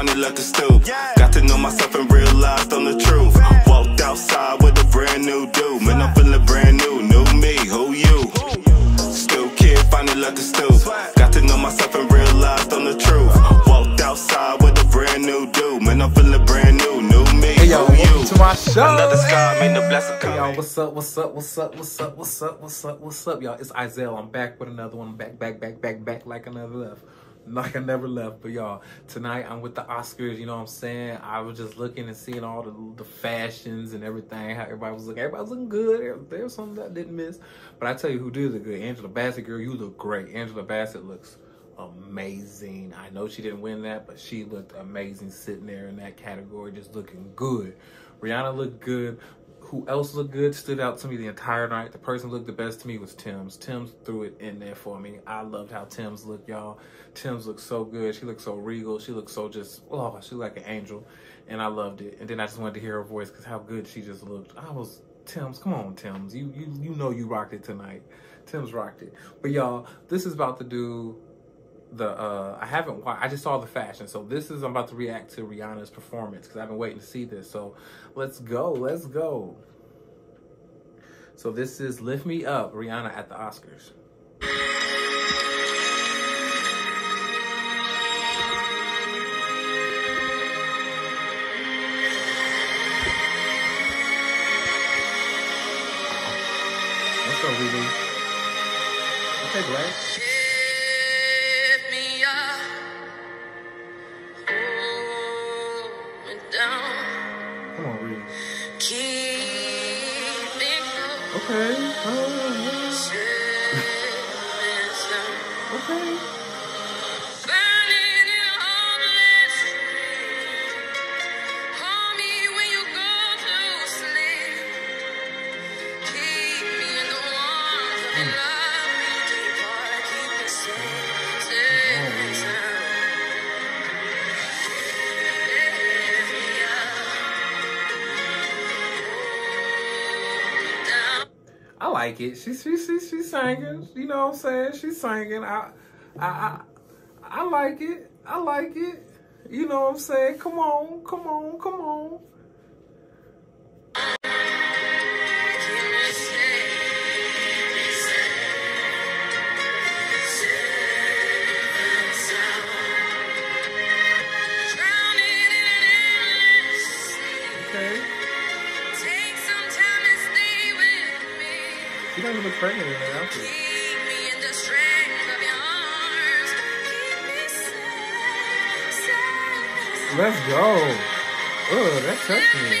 finally left the stoop. Got to know myself and realized on the truth. Walked outside with a brand new dude. Man, I'm feeling brand new. New me, who you? Still kid, finally left the stoop. Got to know myself and realized on the truth. Walked outside with a brand new dude. Man, I'm feeling brand new. New me, Hey yo, who you? welcome to my show. Another scar, made the blessing Hey y'all, what's up? What's up? What's up? What's up? What's up? What's up? What's up, y'all? It's Izaiel. I'm back with another one. Back, back, back, back, back, like another never left. Like I never left. But y'all, tonight I'm with the Oscars. You know what I'm saying? I was just looking and seeing all the the fashions and everything. How everybody was looking. Everybody was looking good. There, was something that I didn't miss. But I tell you who did look good. Angela Bassett, girl, you look great. Angela Bassett looks amazing. I know she didn't win that, but she looked amazing sitting there in that category, just looking good. Rihanna looked good. Who else looked good stood out to me the entire night. The person looked the best to me was Tems. Tems threw it in there for me. I loved how Tems looked, y'all. Tems looked so good. She looked so regal. She looked so just, oh, she looked like an angel. And I loved it. And then I just wanted to hear her voice because how good she just looked. I was, Tems, come on, Tems. You, you, you know you rocked it tonight. Tems rocked it. But y'all, this is about to do the uh I haven't watched I just saw the fashion. So this is I'm about to react to Rihanna's performance because I've been waiting to see this. So let's go. Let's go. So this is Lift Me Up, Rihanna at the Oscars. Let's Riri. Okay. Come on, Riri. keep me close, Okay. Down. okay. Like it. She she she she's singing. You know what I'm saying? She's singing. I I I, I like it. I like it. You know what I'm saying? Come on, come on, come on. She doesn't look pregnant in that outfit. Keep me in the strength of your arms. Keep me safe, safe. Let's go. Oh, that touched me.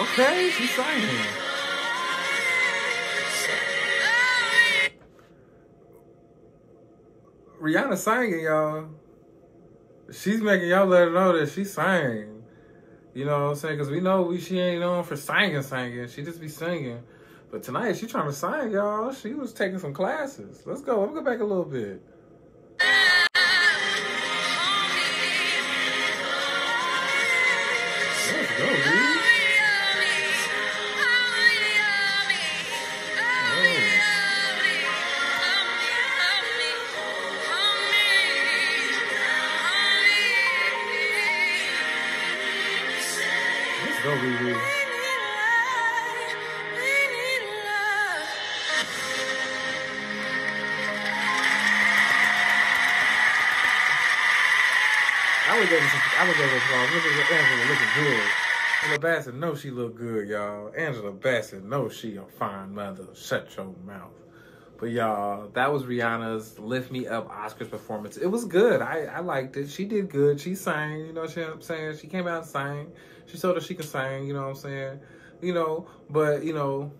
Okay, she's singing. Rihanna singing, y'all. She's making y'all let her know that she sang. You know what I'm saying? Because we know we she ain't known for singing, singing. She just be singing. But tonight she trying to sing, y'all. She was taking some classes. Let's go. Let me go back a little bit. Let's go, dude. Go, Riri. I would her some. I would give her some. Look at Angela looking good. Angela Bassett know she look good, y'all. Angela Bassett know she a fine mother. Shut your mouth. But y'all, that was Rihanna's "Lift Me Up" Oscars performance. It was good. I, I liked it. She did good. She sang. You know what I'm saying? She came out and sang. She showed us she can sing. You know what I'm saying? You know, but you know,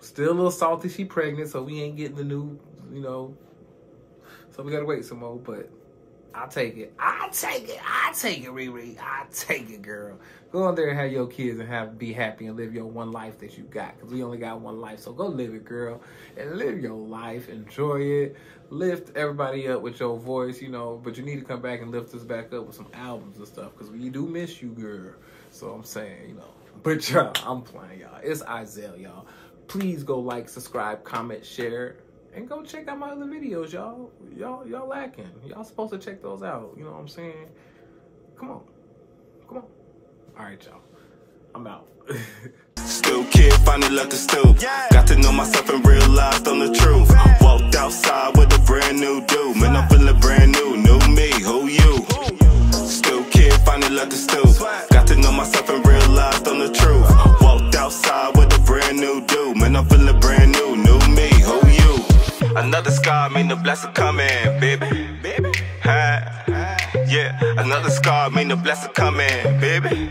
still a little salty. She pregnant, so we ain't getting the new. You know, so we gotta wait some more. But I'll take it. I'll take it. I'll take it, Riri. I'll take it, girl. Go on there and have your kids and have be happy and live your one life that you got. Because we only got one life. So go live it, girl. And live your life. Enjoy it. Lift everybody up with your voice, you know. But you need to come back and lift us back up with some albums and stuff. Because we do miss you, girl. So I'm saying, you know. But y'all, I'm playing, y'all. It's Izaiel, y'all. please go like, subscribe, comment, share, and go check out my other videos, y'all. Y'all, y'all lacking. Y'all supposed to check those out. You know what I'm saying? Come on, come on. All right, y'all. I'm out. Still kid, finally left the stoop. Got to know myself and realized on the truth. I Walked outside with a brand new dude. Man, I'm feeling brand new. New me, who you? Still kid, finally left the stoop. Mean the blessing coming, baby. Baby, huh? Yeah, another scar mean the blessing coming, baby.